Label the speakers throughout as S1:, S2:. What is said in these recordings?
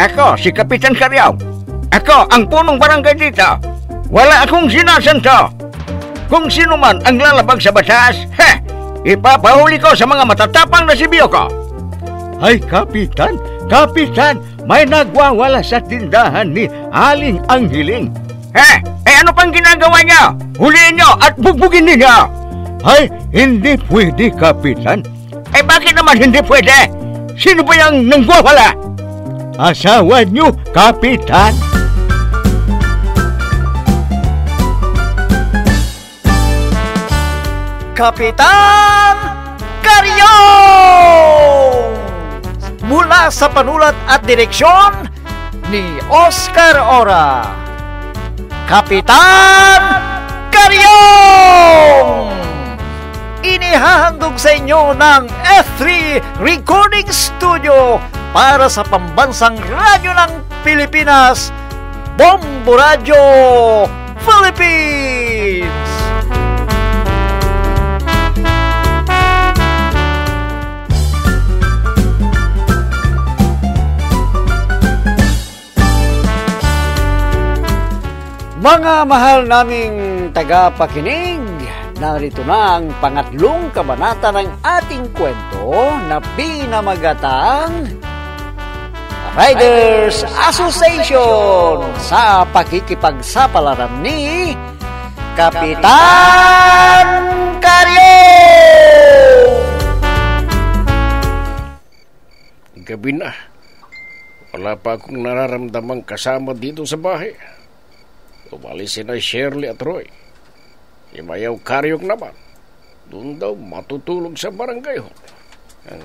S1: Ako, si Kapitan Karyaw. Ako, ang punong barangay dito. Wala akong sinasanto. Kung sino man ang lalabag sa batas, heh, ipapahuli ko sa mga matatapang na sibiyo ko. Ay, Kapitan, Kapitan, may nagwawala sa tindahan ni Aling Anghiling. Eh, eh ano pang ginagawa niya? Huliin niyo at bugbugin ninyo! Ay, hindi pwede, Kapitan. Eh bakit naman hindi pwede? Sino ba yung nangwawala? Asawa niyo, Kapitan.
S2: Kapitan Karyong! Mula sa panulat at direksyon ni Oscar Ora. Kapitan Karyong! Inihahandog sa inyo ng F3 Recording Studio para sa pambansang radyo ng Pilipinas, Bombo Radio Philippines! Mga mahal naming tagapakinig, narito na ang pangatlong kabanata ng ating kwento na pinamagatang Riders Association sa pakikipagsapalaran ni Kapitan Karyo!
S3: Gabi na. Wala pa akong nararamdamang kasama dito sa bahay. Umalis si na Shirley at Roy. Si Mayaw Karyok naman. Doon daw matutulog sa barangay. Ang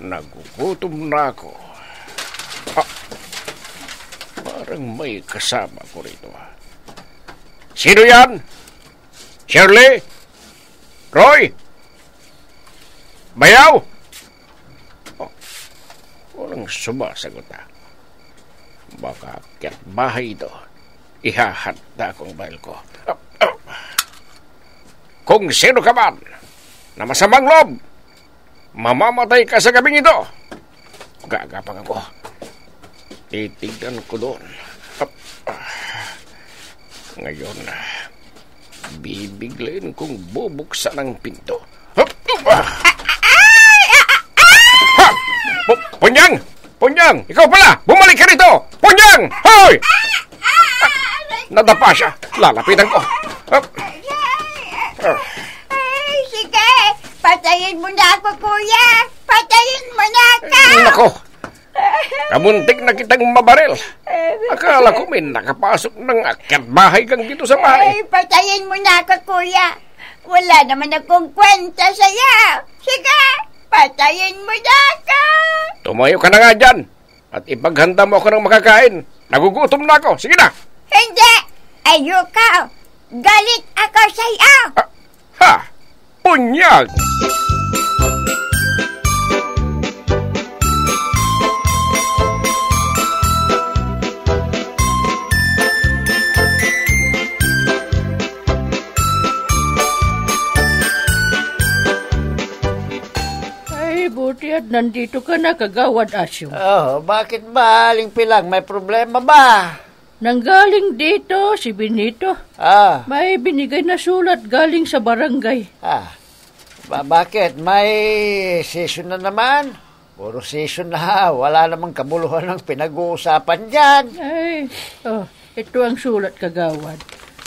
S3: Nagugutom na ako. Ah, parang may kasama ko rito. Sino yan? Shirley? Roy? Mayaw? Oh, walang sumasagot ah. Baka akyat bahay ito. Ihahanda akong bahil ko. Ah, ah. Kung sino ka man na masamang loob, mamamatay ka sa gabing ito. Gagapang ako. Titignan ko doon. Ah. Ngayon, bibiglayin kong bubuksan ang pinto. Punyang! Punyang! Ikaw pala! Bumalik ka rito! Punyang! Hoy! Nadapa siya. Lalapitan ko. Up.
S4: Ay, sige! Patayin mo na ako, kuya! Patayin mo na ako!
S3: Nako. Kamuntik na kitang mabaril. Akala ko may nakapasok ng akyat bahay kang dito sa bahay.
S4: Ay, patayin mo na ako, kuya! Wala naman akong kwenta sa'yo! Sige! Patayin mo na ako!
S3: Tumayo ka na nga dyan. At ipaghanda mo ako ng makakain. Nagugutom na ako. Sige na.
S4: Hindi! Ayoko! Galit ako sa'yo!
S3: Ah, ha! Punyag!
S5: Ay, nandito ka na, kagawad Asyo.
S2: Oh, bakit ba, Aling Pilang? May problema ba?
S5: Nanggaling dito si Benito.
S2: Ah,
S5: May binigay na sulat galing sa barangay.
S2: ah. Ba, bakit? May session na naman? Puro session na. Wala namang kabuluhan ng pinag-uusapan dyan.
S5: Ay, oh, ito ang sulat, kagawad.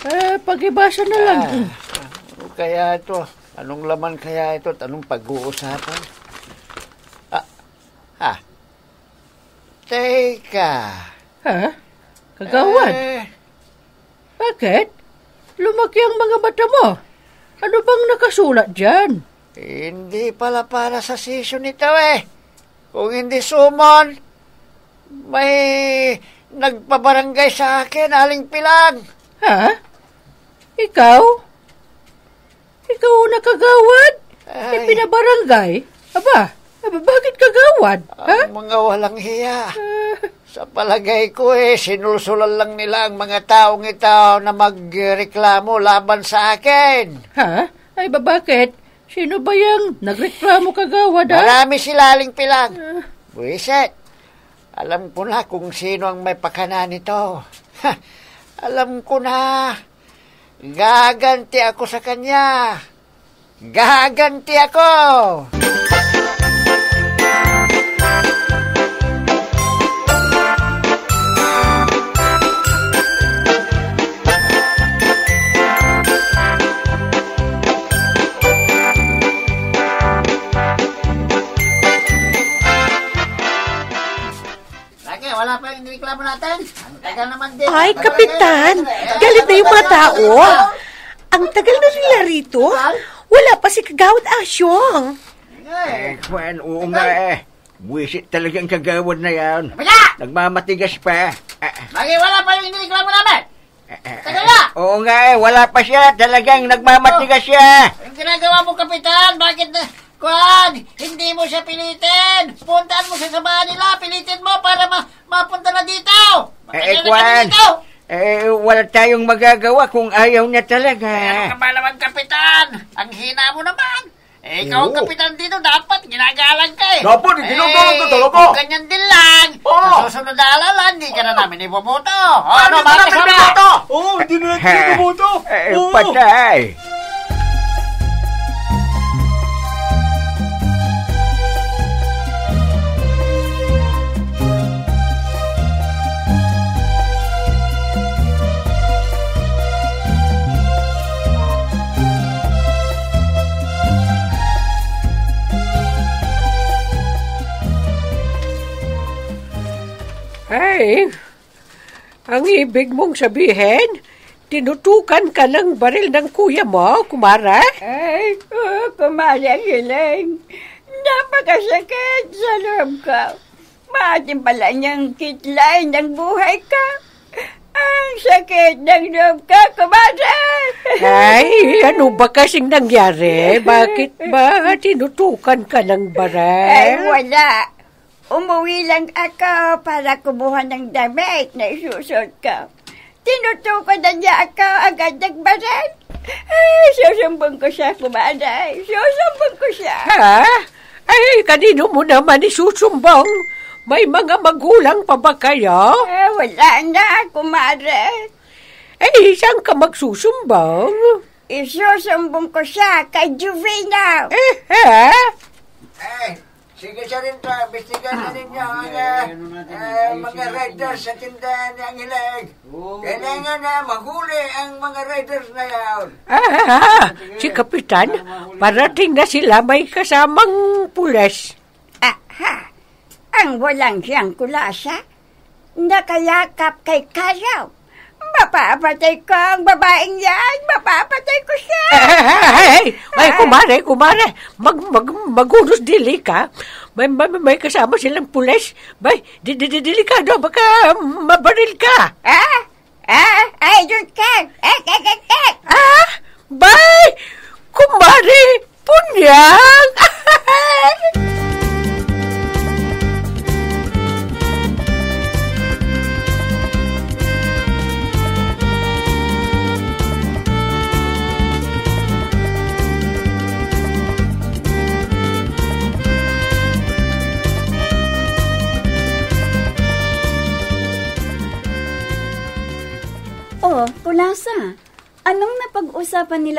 S5: Eh, pagibasa na lang.
S2: Ah, ano kaya ito? Anong laman kaya ito? at Anong pag-uusapan? Ah, ah. Teka.
S5: Ha? Kagawad?
S2: Eh,
S5: Bakit? Lumaki ang mga mata mo. Ano bang nakasulat dyan?
S2: hindi pala para sa session ito eh. Kung hindi sumon, may nagpabarangay sa akin, aling pilang.
S5: Ha? Ikaw? Ikaw na kagawad?
S2: Ay.
S5: Eh, pinabarangay? Aba, aba bakit kagawad? Ha?
S2: Ang mga walang hiya.
S5: Ah,
S2: Sa palagay ko eh, sinulsulan lang nila ang mga taong ito na magreklamo laban sa akin.
S5: ha? Ay, ba bakit? Sino ba yung nagreklamo kagawad, ha?
S2: Marami sila aling pilang.
S5: Ah,
S2: Buisit.
S6: Alam ko na kung sino ang may pakana nito. Ha, alam ko na. Gaganti ako sa kanya. Gaganti ako! Reklamo natin. Ang tagal naman din.
S7: Ay, Kapitan, galit na yung mga tao. Ang tagal na nila rito. Wala pa si Kagawad Asyong.
S1: Eh, Juan, oo nga eh. Buwisit talaga ang kagawad na yan.
S6: Wala!
S1: Nagmamatigas pa. Ah,
S6: Lagi, wala pa yung reklamo namin.
S1: ah,
S6: Tagal na!
S1: Oo nga eh, wala pa siya. Talagang nagmamatigas siya.
S6: Ang ginagawa mo, Kapitan, bakit na... Kwan, hindi mo siya pilitin. Puntaan mo siya sa bahay nila. Pilitin mo para ma mapunta na dito.
S1: Eh, eh, Kwan. Eh, wala tayong magagawa kung ayaw niya talaga.
S6: Ano ka ba naman, Kapitan? Ang hina mo naman. Eh, ikaw ang kapitan dito, dapat ginagalang ka eh.
S1: Dapat, ginagalang ko talaga.
S6: Kung ganyan din lang, sa susunod na alala, hindi ka na namin iboboto. O,
S1: Ano
S6: ano, mga kasama?
S1: binoto?
S3: Oo, hindi na
S1: Ha, Eh, patay.
S7: Ay, ang ibig mong sabihin, tinutukan ka ng baril ng kuya mo, kumara?
S4: Ay, oh, kumari ang hiling. Napakasakit sa loob ko. Maating pala niyang kitlay ng buhay ka. Ang sakit ng loob ko, kumari!
S7: Ay, ano ba kasing nangyari? Bakit ba tinutukan ka ng
S4: Ay,
S7: baril?
S4: wala. Umuwi lang ako para kumuha ng damit na isusot ko. Tinutukan na niya ako agad ng baril. Ay, susumbong ko siya, kumanay. Susumbong ko siya.
S7: Ha? Ay, kanino mo naman isusumbong? May mga magulang pa ba kayo?
S4: Eh, wala na, kumare.
S7: Eh, saan ka magsusumbong?
S4: Isusumbong ko siya kay Juvena.
S7: Eh, ha?
S6: Eh, sige sa rin to, bestigan na ninyo ang uh, mga riders sa tindahan ng hilag. Kailangan na mahuli ang mga riders na yan.
S7: Ah, si Kapitan, parating na sila may kasamang pules.
S4: Aha, ang walang siyang kulasa, nakayakap kay Karaw. Mapapatay ko ang babaeng yan. Mapapatay ko siya.
S7: Ay, ay, kumare, kumare, mag, mag, magunos dili ka. May, may, may kasama silang pules. Bay, di, di, di, delikado, baka mabaril ka.
S4: Ah, ah, doon ka. Eh, eh, eh, eh.
S7: Ah, bay, kumare, punyang.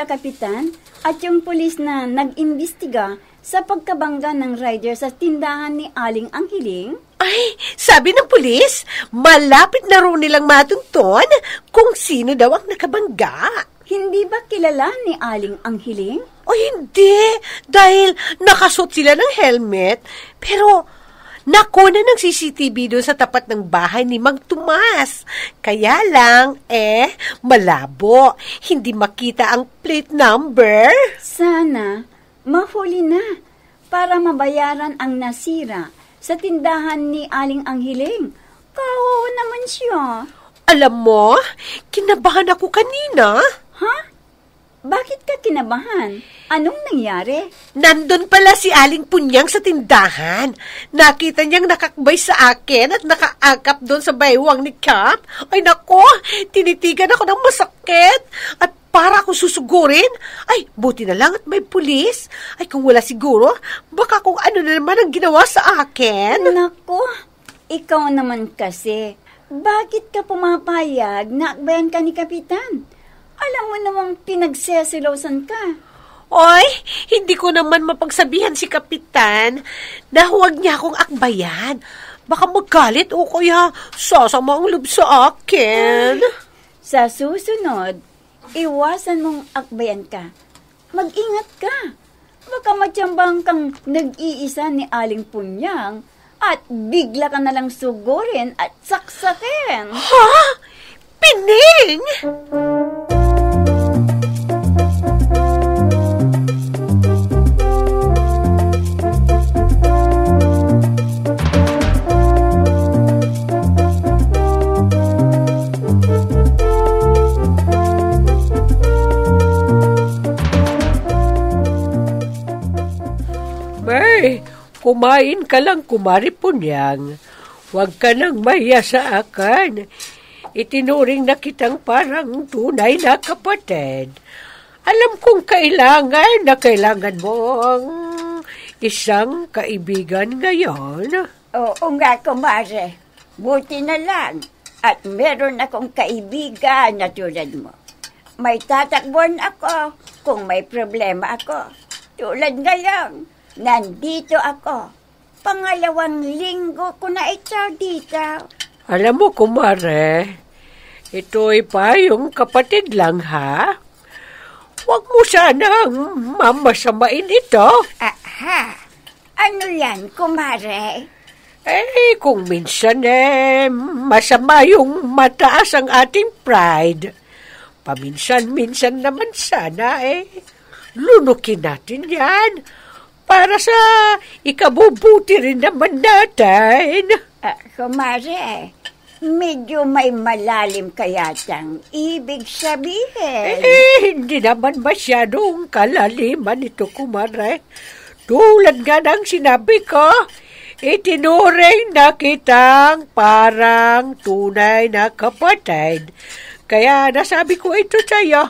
S8: Kapitan at yung pulis na nag-imbestiga sa pagkabangga ng rider sa tindahan ni Aling Anghiling?
S7: Ay, sabi ng pulis, malapit na raw nilang matunton kung sino daw ang nakabangga.
S8: Hindi ba kilala ni Aling Anghiling?
S7: O hindi, dahil nakasuot sila ng helmet. Pero nakuna ng CCTV doon sa tapat ng bahay ni Mang Tomas. Kaya lang, eh, malabo. Hindi makita ang plate number.
S8: Sana mahuli na para mabayaran ang nasira sa tindahan ni Aling Anghiling. Kawawa naman siya.
S7: Alam mo, kinabahan ako kanina.
S8: Ha? Bakit ka kinabahan? Anong nangyari?
S7: Nandun pala si Aling Punyang sa tindahan. Nakita niyang nakakbay sa akin at nakaakap doon sa baywang ni Cap. Ay nako, tinitigan ako ng masakit. At para ako susugurin, ay buti na lang at may pulis. Ay kung wala siguro, baka kung ano na naman ang ginawa sa akin.
S8: Nako, ikaw naman kasi, bakit ka pumapayag na akbayan ka ni Kapitan? Alam mo namang pinagsesilosan ka.
S7: Oy, hindi ko naman mapagsabihan si Kapitan na huwag niya akong akbayan. Baka magalit o kaya sasama ang loob sa akin.
S8: Sa susunod, iwasan mong akbayan ka. Mag-ingat ka. Baka matyambang kang nag-iisa ni Aling Punyang at bigla ka nalang sugurin at saksakin.
S7: Ha? Pining! May, kumain ka lang kumari punyang. Huwag ka nang mahiya sa akin. Itinuring na kitang parang tunay na kapatid. Alam kong kailangan na kailangan mo ang isang kaibigan ngayon.
S4: Oo nga, kumare. Buti na lang. At meron akong kaibigan na tulad mo. May tatakbuhan ako kung may problema ako. Tulad ngayon, nandito ako. Pangalawang linggo ko na ito dito.
S7: Alam mo, kumare, ito'y pa yung kapatid lang, ha? Huwag mo sanang mamasamain ito.
S4: Aha! Ano yan, kumare?
S7: Eh, kung minsan eh, masama yung mataas ang ating pride. Paminsan-minsan naman sana eh, lunukin natin yan para sa ikabubuti rin naman natin.
S4: Kumare, medyo may malalim kaya tang ibig sabihin.
S7: Eh, hindi naman masyadong kalaliman ito, kumare. Tulad nga ng sinabi ko, itinuring na kitang parang tunay na kapatid. Kaya nasabi ko ito sa'yo,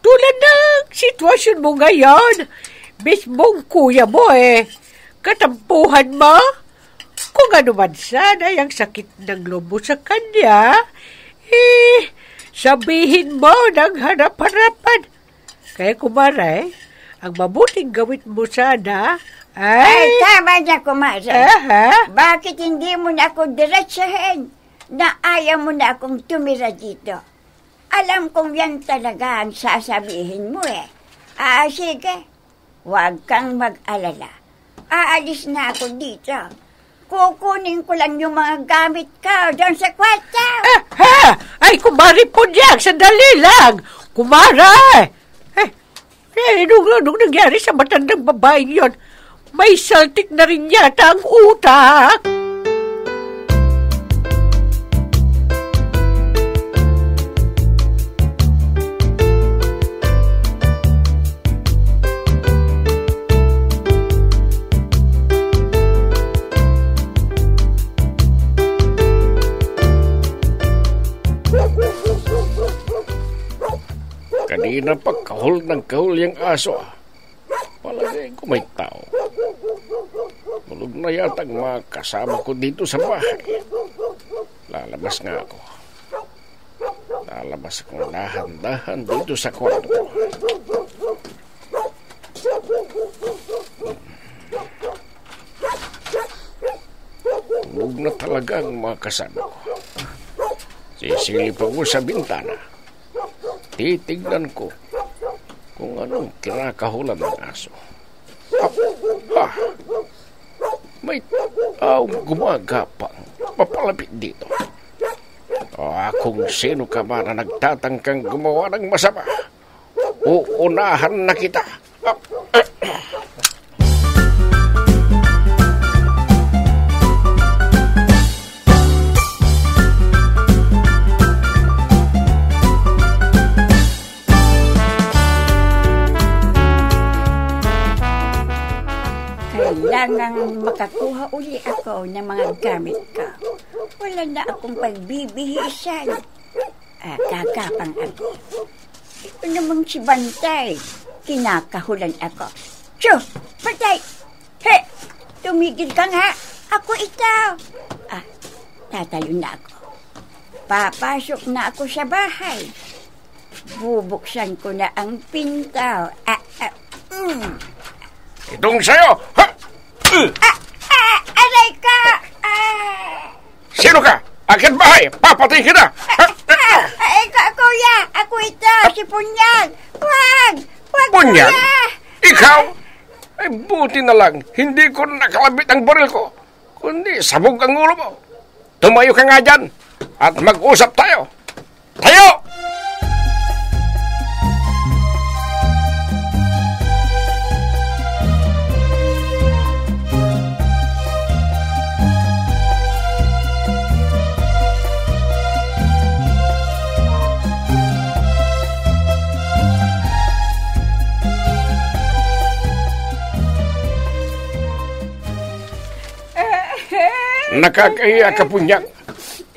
S7: tulad ng sitwasyon mo ngayon, mismong kuya mo eh, katampuhan mo. Kung ano man sana yung sakit ng lobo sa kanya, eh, sabihin mo ng harap-harapan. Kaya kumare, ang mabuting gawin mo sana
S4: Ay,
S7: ay...
S4: tama na, kumare.
S7: Aha.
S4: Bakit hindi mo na ako diretsahin na ayaw mo na akong tumira dito? Alam kong yan talaga ang sasabihin mo eh. Ah, sige. Huwag kang mag-alala. Aalis na ako dito. Kukunin ko lang yung mga gamit ko doon sa kwarto.
S7: Ha! Ay, kumari po diyan, sandali lang. Kumare! Eh, eh nung, nung nangyari sa matandang babaeng yon, may saltik na rin yata ang utak.
S3: Kanina pa kahul ng kahul yung aso. ah. Palagay ko may tao. Bulog na yata ang mga kasama ko dito sa bahay. Lalabas nga ako. Lalabas akong dahan-dahan dito sa kwarto. Bulog na talaga ang mga kasama ko. Sisilip ako sa bintana. Titignan ko kung anong kinakahulan ng aso. Ah, ah, may taong gumagapang papalapit dito. Ah, kung sino ka man na nagtatangkang gumawa ng masama, uunahan na kita.
S4: Kailangang makakuha uli ako ng mga gamit ko. Wala na akong pagbibihisan. Ah, kakapang ako. Ito namang si Bantay. Kinakahulan ako. Tiyo! Bantay! He! Tumigil ka nga! Ako ito! Ah, Tatayo na ako. Papasok na ako sa bahay. Bubuksan ko na ang pinto. Ah, ah, mm.
S3: Itong sa'yo! Ha! Uh!
S4: ah, aray ka! Ah,
S3: Sino ka? Akin bahay! Papatay kita! Ha!
S4: ah, ay ka, kuya! Ako ito, si Punyag! Huwag! Huwag, kuya!
S3: Ikaw? Ay, buti na lang. Hindi ko nakalabit ang baril ko. Kundi sabog ang ulo mo. Tumayo ka nga dyan at mag-usap tayo. Tayo! Nakakahiya ka, Punyang.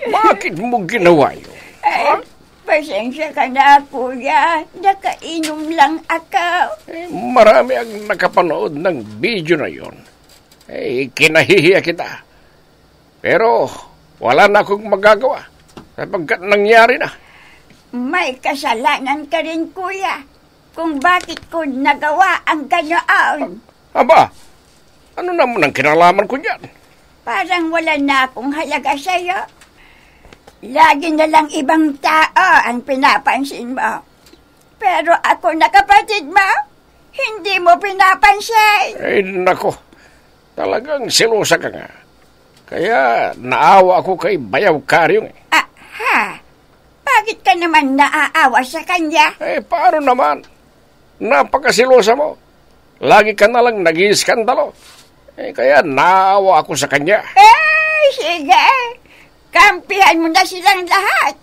S3: Bakit mo ginawa yun?
S4: Ay, pasensya ka na, kuya. Nakainom lang ako.
S3: Eh, marami ang nakapanood ng video na yon. Eh, kinahihiya kita. Pero, wala na akong magagawa. Sapagkat nangyari na.
S4: May kasalanan ka rin, kuya. Kung bakit ko nagawa ang ganoon.
S3: Aba, ano naman ang kinalaman ko dyan?
S4: Parang wala na akong halaga sa'yo. Lagi na lang ibang tao ang pinapansin mo. Pero ako na kapatid mo, hindi mo pinapansin.
S3: Ay, nako. Talagang silosa ka nga. Kaya naawa ako kay Bayaw Karyong. eh.
S4: Ah, ha? Bakit ka naman naaawa sa kanya?
S3: Eh, paano naman? Napakasilosa mo. Lagi ka na lang nag-iiskandalo. Eh, kaya naawa ako sa kanya.
S4: Eh, sige. Kampihan mo na silang lahat.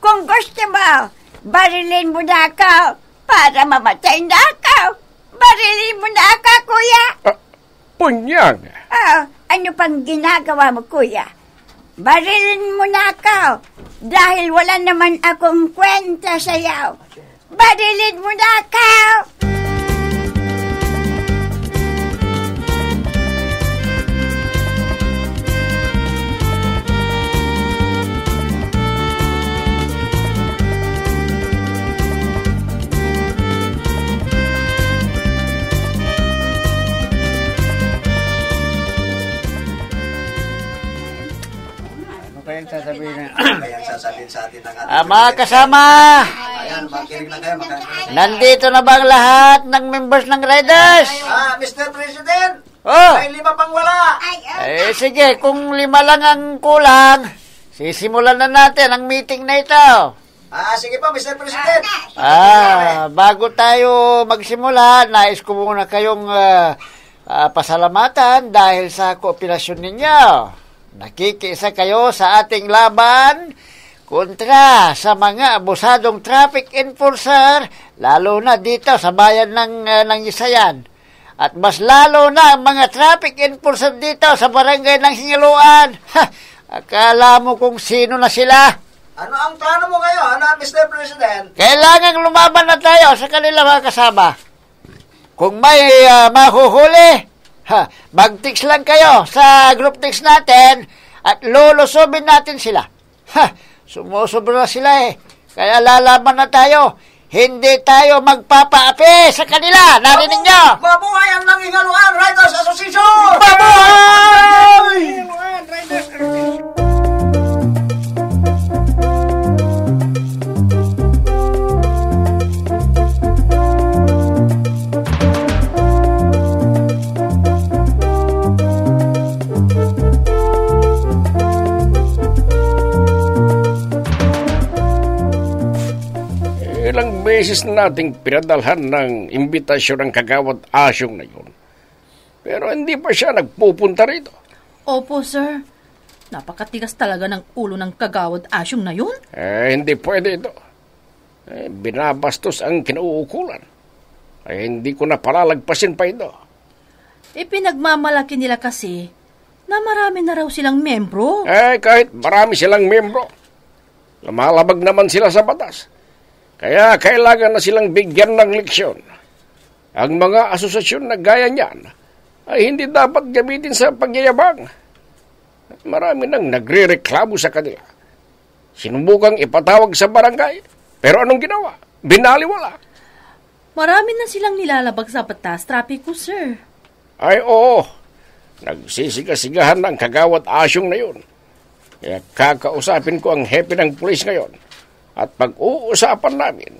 S4: Kung gusto mo, barilin mo na ako para mamatay na ako. Barilin mo na ako, kuya.
S3: Ah, punyang.
S4: Oh, ano pang ginagawa mo, kuya? Barilin mo na ako dahil wala naman akong kwenta sa'yo. Barilin mo na ako!
S2: Ah, mga kasama,
S6: Ayan, makinig na kayo. Maka-
S2: nandito na ba ang lahat ng members ng Riders?
S6: ah, Mr. President!
S2: Oh,
S6: May lima pang wala!
S2: Eh sige, kung lima lang ang kulang, sisimulan na natin ang meeting na ito.
S6: Ah, sige po, Mr. President!
S2: Ah, bago tayo magsimula, nais ko muna kayong ah, ah, pasalamatan dahil sa kooperasyon ninyo. Nakikisa kayo sa ating laban kontra sa mga abusadong traffic enforcer, lalo na dito sa bayan ng, ah, ng Isayan. At mas lalo na ang mga traffic enforcer dito sa barangay ng Singaluan. Ha, akala mo kung sino na sila?
S6: Ano ang plano mo ngayon, ah, Mr. President?
S2: Kailangan lumaban na tayo sa kanila mga kasama. Kung may ah, mahuhuli, ha, mag-text lang kayo sa group text natin at lulusobin natin sila. Ha, sumusobra na sila eh. Kaya lalaban na tayo. Hindi tayo magpapaapi sa kanila. Narinig nyo?
S6: Mabuhay ang Nangingaluan Riders Association!
S2: Mabuhay!
S3: Beses nating pinadalhan ng imbitasyon ng kagawad asyong na yun. Pero hindi pa siya nagpupunta rito.
S5: Opo, sir. Napakatigas talaga ng ulo ng kagawad asyong na yun.
S3: Eh, hindi pwede ito. Eh, binabastos ang kinauukulan. Eh, hindi ko na palalagpasin pa ito.
S5: Ipinagmamalaki nila kasi na marami na raw silang membro.
S3: Eh, kahit marami silang membro, lumalabag naman sila sa batas. Kaya kailangan na silang bigyan ng leksyon. Ang mga asosasyon na gaya niyan ay hindi dapat gamitin sa pagyayabang. Marami nang nagre-reklamo sa kanila. Sinubukang ipatawag sa barangay. Pero anong ginawa? Binaliwala.
S9: Marami na silang nilalabag sa batas trapiko, sir.
S3: Ay oo, nagsisiga-sigahan ng kagawad asyong na yun. Kaya kakausapin ko ang hepe ng pulis ngayon at pag-uusapan namin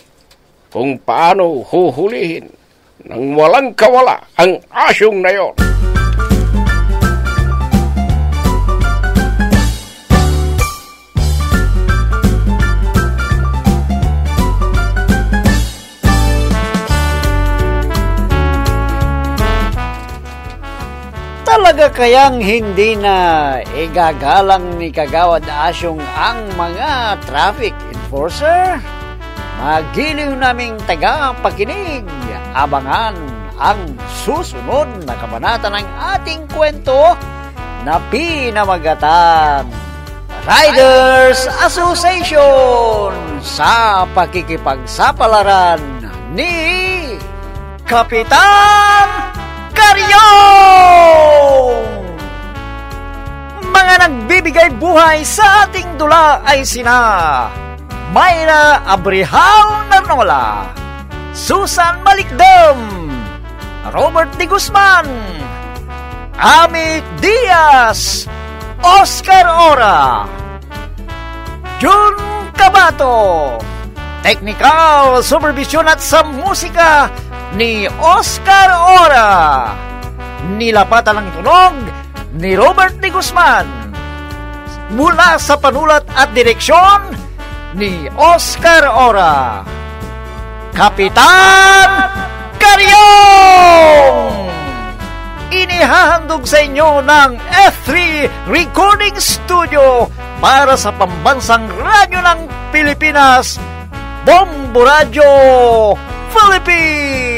S3: kung paano huhulihin ng walang kawala ang asyong na yon.
S2: Talaga kayang hindi na igagalang ni Kagawad Asyong ang mga traffic enforcer? Magiliw naming taga-pakinig, abangan ang susunod na kabanata ng ating kwento na pinamagatang Riders Association sa pakikipagsapalaran ni Kapitan Karyong! Mga nagbibigay buhay sa ating dula ay sina Mayra Abrihal Narnola, Susan Malikdam, Robert D. Guzman, Amit Diaz, Oscar Ora, Jun Cabato, Technical Supervision at sa musika ni Oscar Ora. Nilapatan ng tunog ni Robert D. Guzman. Mula sa panulat at direksyon ni Oscar Ora. Kapitan Karyong! Inihahandog sa inyo ng F3 Recording Studio para sa pambansang radyo ng Pilipinas, Bombo Radio Philippines!